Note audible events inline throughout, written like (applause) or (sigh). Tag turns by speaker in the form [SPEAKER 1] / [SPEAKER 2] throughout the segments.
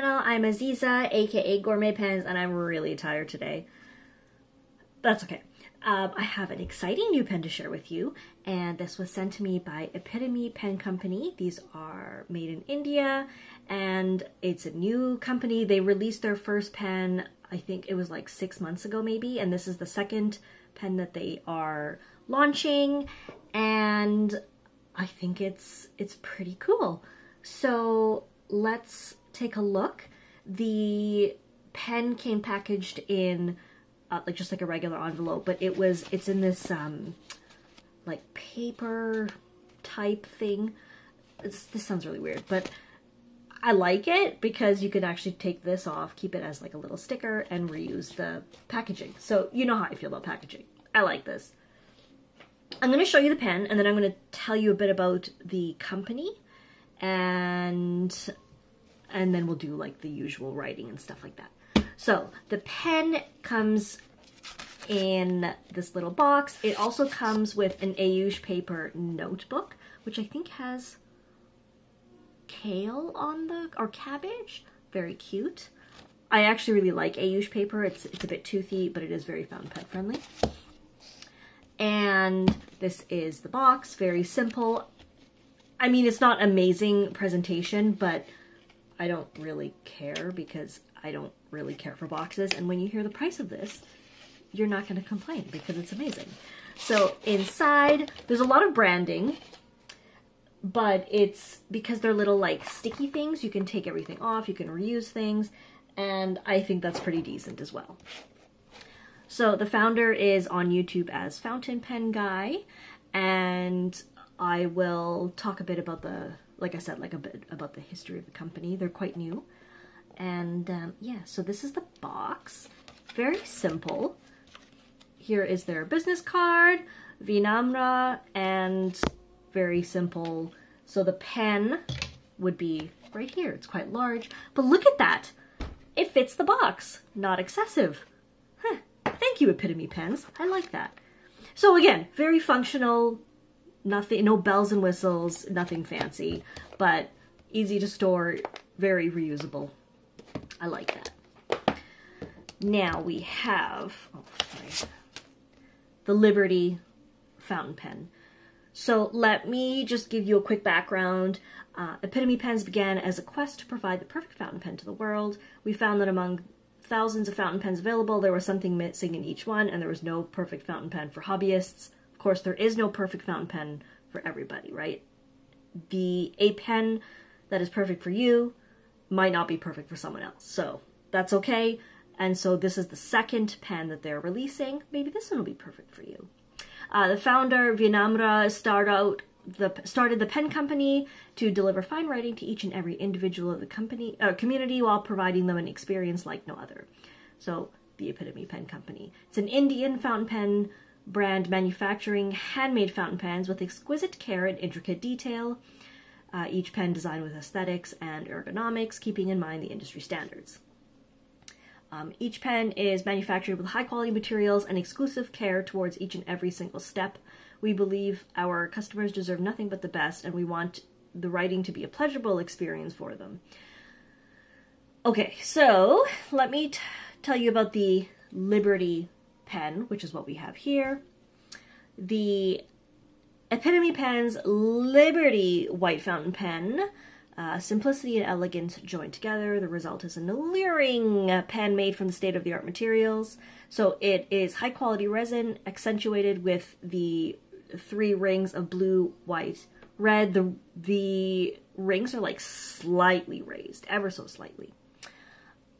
[SPEAKER 1] channel. I'm Aziza, aka Gourmet Pens, and I'm really tired today. That's okay. Um, I have an exciting new pen to share with you, and this was sent to me by Epitome Pen Company. These are made in India, and it's a new company. They released their first pen, I think it was like six months ago, maybe, and this is the second pen that they are launching, and I think it's it's pretty cool. So let's take a look. The pen came packaged in uh, like just like a regular envelope, but it was it's in this um like paper type thing. It's, this sounds really weird, but I like it because you can actually take this off, keep it as like a little sticker, and reuse the packaging. So you know how I feel about packaging. I like this. I'm going to show you the pen, and then I'm going to tell you a bit about the company, and and then we'll do like the usual writing and stuff like that. So the pen comes in this little box. It also comes with an Ayush paper notebook, which I think has kale on the, or cabbage. Very cute. I actually really like Ayush paper. It's, it's a bit toothy, but it is very fountain pen friendly. And this is the box, very simple. I mean, it's not amazing presentation, but I don't really care because I don't really care for boxes. And when you hear the price of this, you're not going to complain because it's amazing. So inside, there's a lot of branding, but it's because they're little like sticky things. You can take everything off, you can reuse things, and I think that's pretty decent as well. So the founder is on YouTube as Fountain Pen Guy, and I will talk a bit about the, like I said, like a bit about the history of the company. They're quite new. And um, yeah, so this is the box. Very simple. Here is their business card, Vinamra, and very simple. So the pen would be right here. It's quite large, but look at that. It fits the box, not excessive. Huh. Thank you, Epitome Pens. I like that. So again, very functional, nothing, no bells and whistles, nothing fancy, but easy to store, very reusable. I like that. Now we have oh, the Liberty fountain pen. So let me just give you a quick background. Uh, Epitome Pens began as a quest to provide the perfect fountain pen to the world. We found that among thousands of fountain pens available, there was something missing in each one, and there was no perfect fountain pen for hobbyists. Course, there is no perfect fountain pen for everybody, right? The a pen that is perfect for you might not be perfect for someone else. So that's okay. And so this is the second pen that they're releasing. Maybe this one will be perfect for you. Uh, the founder, Vinamra, started out the started the pen company to deliver fine writing to each and every individual of the company uh, community while providing them an experience like no other. So the Epitome Pen Company. It's an Indian fountain pen brand manufacturing handmade fountain pens with exquisite care and intricate detail. Uh, each pen designed with aesthetics and ergonomics, keeping in mind the industry standards. Um, each pen is manufactured with high quality materials and exclusive care towards each and every single step. We believe our customers deserve nothing but the best, and we want the writing to be a pleasurable experience for them. Okay, so let me tell you about the Liberty pen, which is what we have here. The Epitome Pen's Liberty White Fountain Pen. Uh, simplicity and elegance joined together. The result is an alluring pen made from state of the art materials. So it is high quality resin accentuated with the three rings of blue, white, red. The, the rings are like slightly raised, ever so slightly.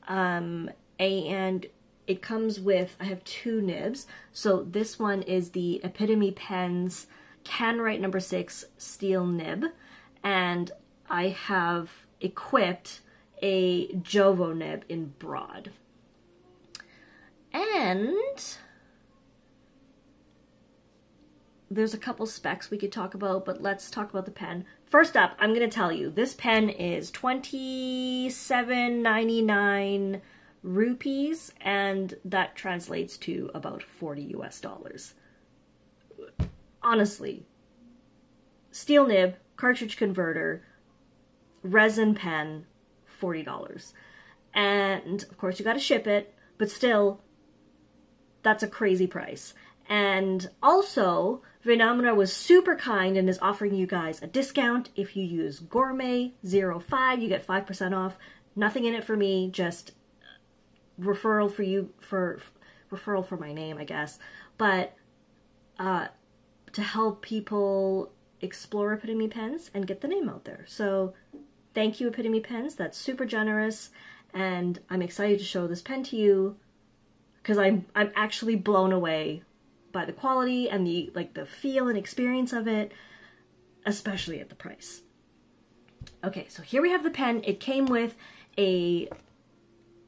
[SPEAKER 1] Um, and it comes with, I have two nibs. So this one is the Epitome Pens Kanwrite number six steel nib. And I have equipped a Jowo nib in broad. And there's a couple specs we could talk about, but let's talk about the pen. First up, I'm going to tell you, this pen is 27.99 rupees, and that translates to about 40 US dollars. Honestly, steel nib, cartridge converter, resin pen, $40. And of course, you got to ship it, but still, that's a crazy price. And also, Vinamra was super kind and is offering you guys a discount if you use Gourmet05. You get 5% off. Nothing in it for me, just referral for you for referral for my name, I guess. But uh, to help people explore Epitome Pens and get the name out there. So thank you, Epitome Pens. That's super generous, and I'm excited to show this pen to you because I'm I'm actually blown away by the quality and the like the feel and experience of it, especially at the price. Okay, so here we have the pen. It came with a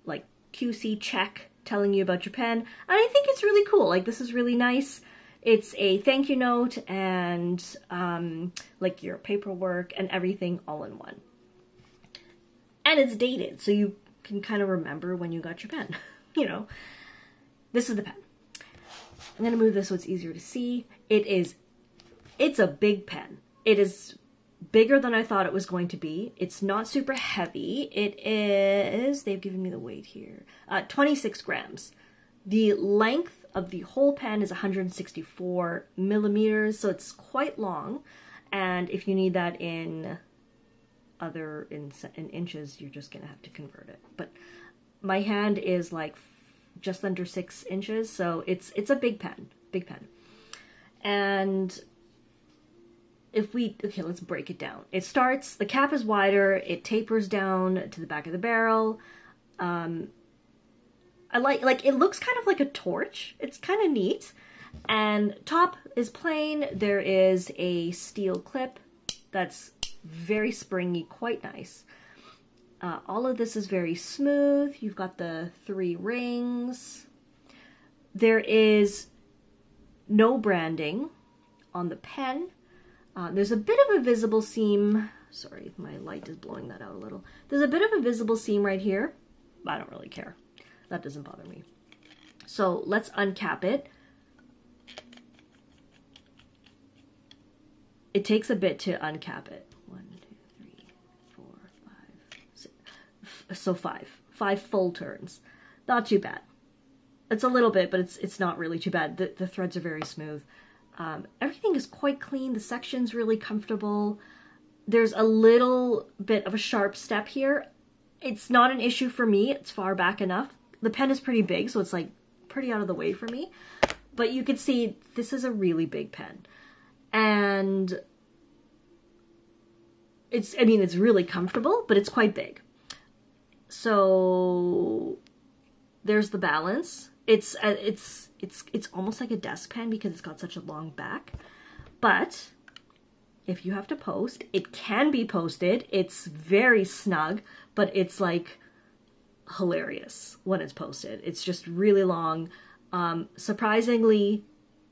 [SPEAKER 1] like QC check telling you about your pen, and I think it's really cool. Like this is really nice. It's a thank you note and um, like your paperwork and everything all in one. And it's dated, so you can kind of remember when you got your pen. (laughs) you know, this is the pen. I'm gonna move this so it's easier to see. It is, it's a big pen. It is bigger than I thought it was going to be. It's not super heavy. It is, they've given me the weight here, uh, 26 grams. The length of the whole pen is 164 millimeters, so it's quite long. And if you need that in other in, in inches, you're just gonna have to convert it. But my hand is like just under six inches, so it's it's a big pen, big pen. And if we okay, let's break it down. It starts. The cap is wider. It tapers down to the back of the barrel. Um, I like like it looks kind of like a torch. It's kind of neat. And top is plain. There is a steel clip that's very springy, quite nice. Uh, all of this is very smooth. You've got the three rings. There is no branding on the pen. Uh, there's a bit of a visible seam. Sorry, my light is blowing that out a little. There's a bit of a visible seam right here. I don't really care. That doesn't bother me. So let's uncap it. It takes a bit to uncap it. One, two, three, four, five, six. So five. Five full turns. Not too bad. It's a little bit, but it's it's not really too bad. The, the threads are very smooth. Um, everything is quite clean. The section's really comfortable. There's a little bit of a sharp step here. It's not an issue for me. It's far back enough the pen is pretty big, so it's like pretty out of the way for me. But you can see this is a really big pen. And it's, I mean, it's really comfortable, but it's quite big. So there's the balance. It's, uh, it's, it's, it's almost like a desk pen because it's got such a long back. But if you have to post, it can be posted. It's very snug, but it's like hilarious when it's posted. It's just really long. Um, surprisingly,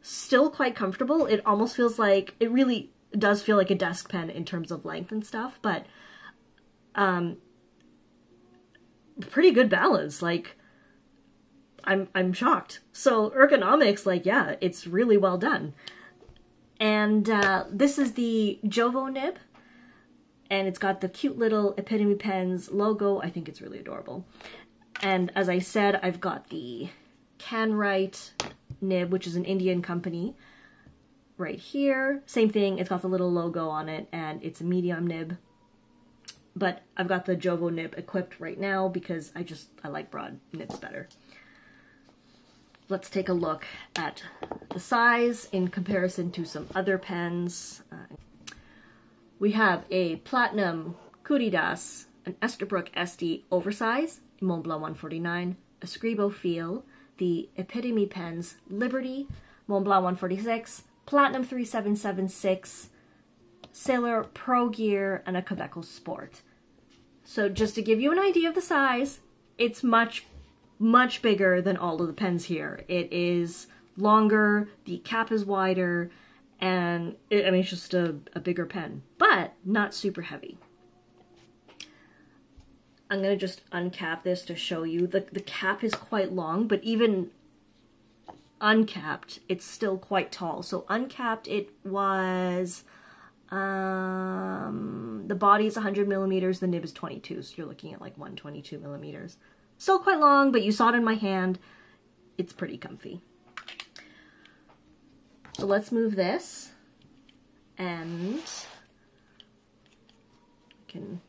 [SPEAKER 1] still quite comfortable. It almost feels like it really does feel like a desk pen in terms of length and stuff, but um, pretty good balance. Like I'm I'm shocked. So ergonomics, like yeah, it's really well done. And uh, this is the Jowo nib and it's got the cute little Epitome Pens logo. I think it's really adorable. And as I said, I've got the Kanwrite nib, which is an Indian company, right here. Same thing, it's got the little logo on it, and it's a medium nib. But I've got the Jowo nib equipped right now because I just, I like broad nibs better. Let's take a look at the size in comparison to some other pens. Uh, we have a Platinum Curidas, an Esterbrook SD Oversize, Montblanc 149, a Scribo Feel, the Epitome Pens Liberty, Montblanc 146, Platinum 3776, Sailor Pro Gear, and a Kaweco Sport. So just to give you an idea of the size, it's much, much bigger than all of the pens here. It is longer, the cap is wider, and it, I mean, it's just a, a bigger pen, but not super heavy. I'm to just uncap this to show you. The, the cap is quite long, but even uncapped, it's still quite tall. So uncapped, it was Um, the body is 100 millimeters, the nib is 22, so you're looking at like 122 millimeters. Still quite long, but you saw it in my hand. It's pretty comfy. So let's move this and I can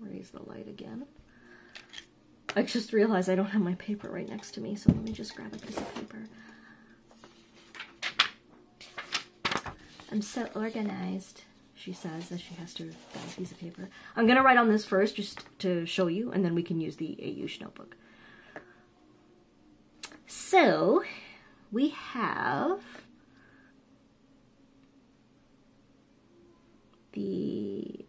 [SPEAKER 1] raise the light again. I just realized I don't have my paper right next to me, so let me just grab a piece of paper. I'm so organized, she says as she has to grab a piece of paper. I'm going to write on this first just to show you, and then we can use the Ayush notebook. So, we have the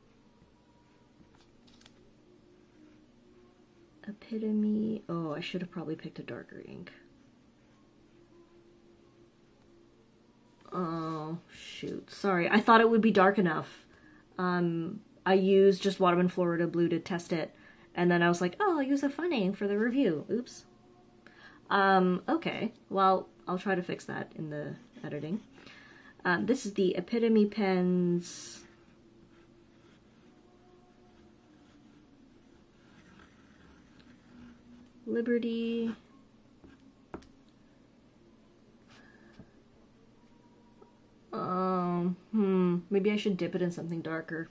[SPEAKER 1] epitome. Oh, I should have probably picked a darker ink. Oh, shoot. Sorry. I thought it would be dark enough. Um, I used just Waterman Florida Blue to test it. And then I was like, oh, I'll use a fun ink for the review. Oops. Um, okay. Well, I'll try to fix that in the editing. Um, this is the Epitome Pens Liberty. Um, hmm, maybe I should dip it in something darker.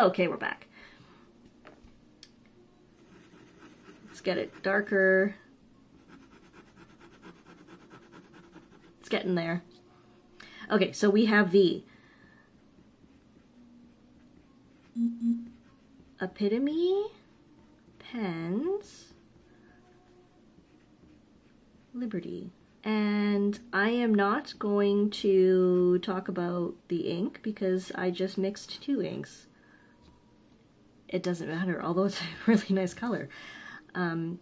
[SPEAKER 1] Okay, we're back. Let's get it darker. It's getting there. Okay, so we have the Epitome Pens Liberty. And I am not going to talk about the ink because I just mixed two inks. It doesn't matter, (laughs) although it's a really nice color. Um,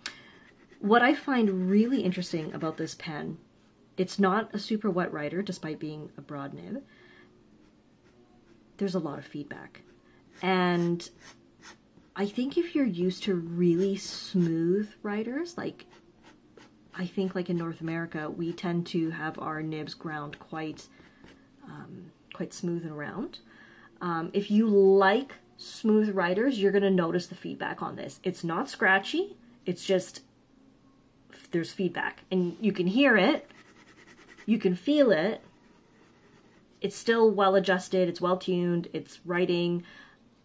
[SPEAKER 1] what I find really interesting about this pen, it's not a super wet writer despite being a broad nib. There's a lot of feedback. And I think if you're used to really smooth writers, like I think like in North America, we tend to have our nibs ground quite um, quite smooth and round. Um, if you like smooth writers, you're going to notice the feedback on this. It's not scratchy. It's just there's feedback and you can hear it. You can feel it. It's still well adjusted. It's well tuned. It's writing.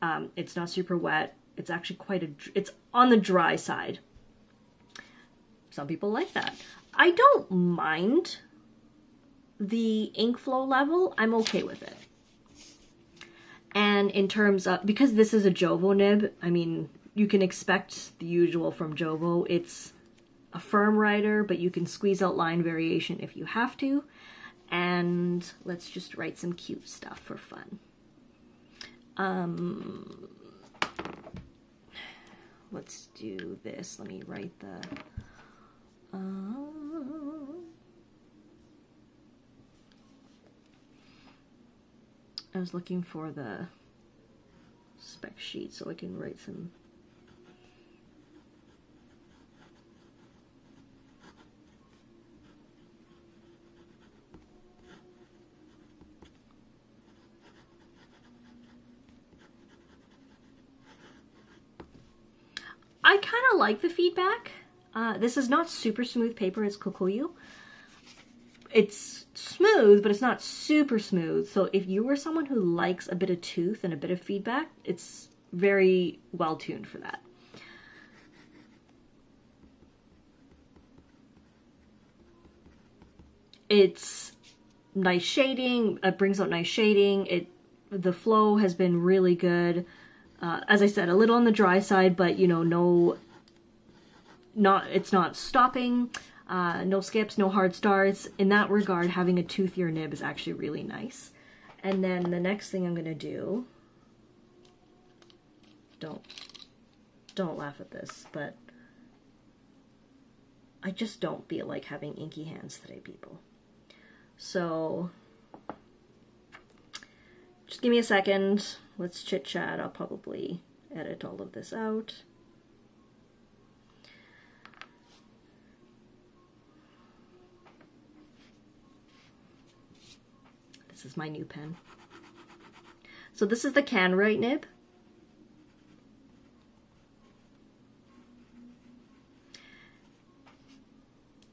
[SPEAKER 1] Um, it's not super wet. It's actually quite a, it's on the dry side. Some people like that. I don't mind the ink flow level. I'm okay with it. And in terms of, because this is a Jowo nib, I mean, you can expect the usual from Jowo. It's a firm writer, but you can squeeze out line variation if you have to. And let's just write some cute stuff for fun. Um, let's do this. Let me write the. Uh, I was looking for the spec sheet so I can write some I kind of like the feedback. Uh, this is not super smooth paper, it's Kokuyo. It's smooth, but it's not super smooth. So if you are someone who likes a bit of tooth and a bit of feedback, it's very well tuned for that. It's nice shading, it brings out nice shading, it the flow has been really good. Uh, as I said, a little on the dry side, but you know, no, not it's not stopping. Uh, no skips, no hard starts. In that regard, having a toothier nib is actually really nice. And then the next thing I'm gonna do, don't, don't laugh at this, but I just don't feel like having inky hands today, people. So, just give me a second let's chit chat. I'll probably edit all of this out. This is my new pen. So this is the can Kanwrite nib.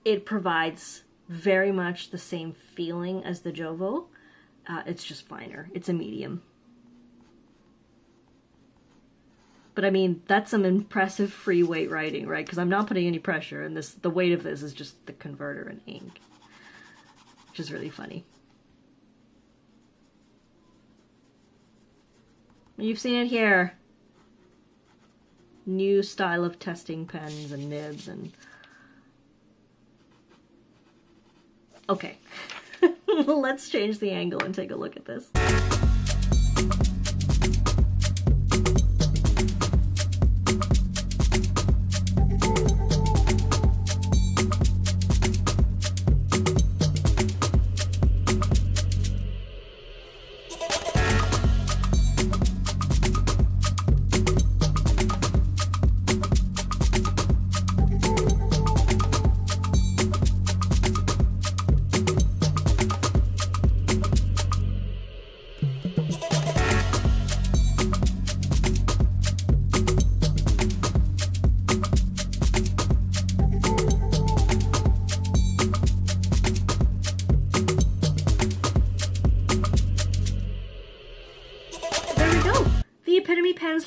[SPEAKER 1] It provides very much the same feeling as the Jowo. Uh, it's just finer. It's a medium. But I mean, that's some impressive free weight writing, right? Because I'm not putting any pressure, and this the weight of this is just the converter and ink, which is really funny. You've seen it here. New style of testing pens and nibs and... Okay. (laughs) Let's change the angle and take a look at this.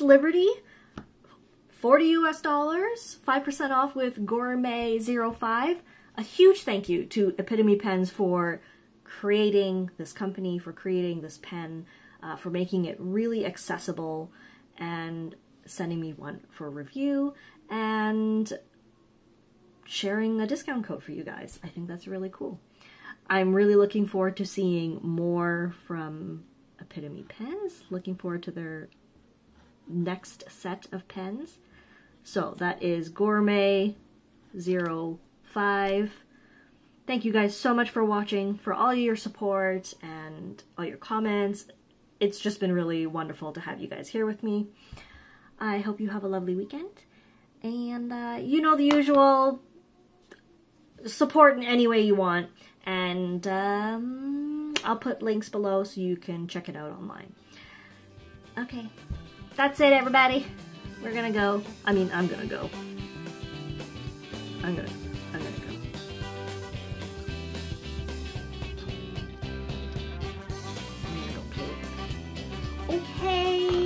[SPEAKER 1] Liberty, 40 US dollars, 5% off with Gourmet 05. A huge thank you to Epitome Pens for creating this company, for creating this pen, uh, for making it really accessible and sending me one for review and sharing a discount code for you guys. I think that's really cool. I'm really looking forward to seeing more from Epitome Pens. Looking forward to their next set of pens. So that is Gourmet 05. Thank you guys so much for watching, for all your support and all your comments. It's just been really wonderful to have you guys here with me. I hope you have a lovely weekend. And uh, you know the usual, support in any way you want. And um, I'll put links below so you can check it out online. Okay that's it, everybody. We're gonna go. I mean, I'm gonna go. I'm gonna, I'm gonna go. Go Okay.